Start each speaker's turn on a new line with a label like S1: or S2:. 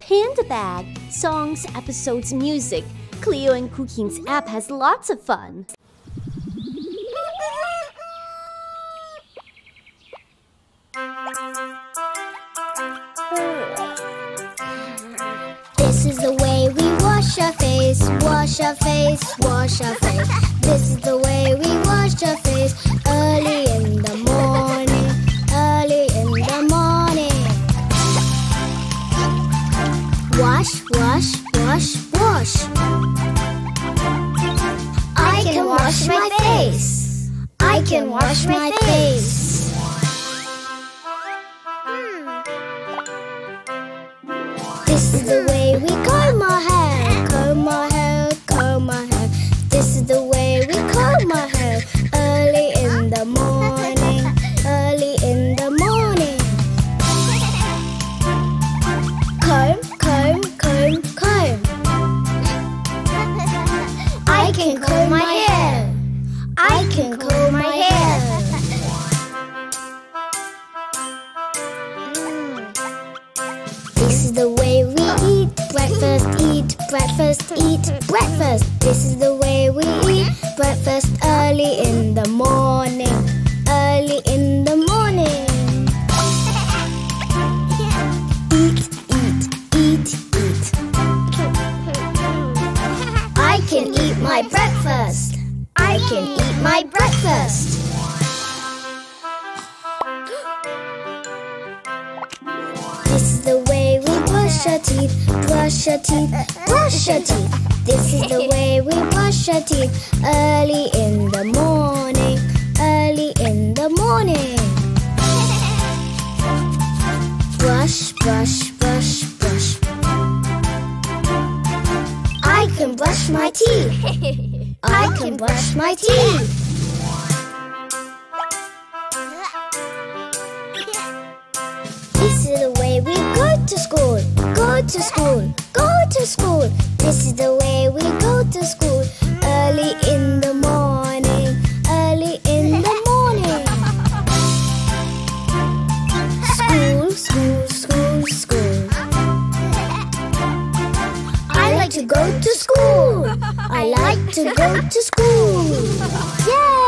S1: Panda Bag Songs, Episodes, Music. Cleo and Cuquín's app has lots of fun.
S2: This is the way we wash our face, wash our face, wash our face. Wash, wash. I can wash my face. I can wash my face. Hmm. This is the way we comb This is the way we eat breakfast, eat breakfast, eat breakfast. This is the way we eat breakfast early in the morning, early in the morning. Eat, eat, eat, eat. I can eat my breakfast. I can eat my breakfast. This is the way brush our teeth, brush our teeth, brush our teeth. This is the way we brush our teeth early in the morning, early in the morning. Brush, brush, brush, brush. I can brush my teeth. I can brush my teeth. To school, go to school. This is the way we go to school early in the morning, early in the morning. School, school, school, school. I like to go to school. I like to go to school.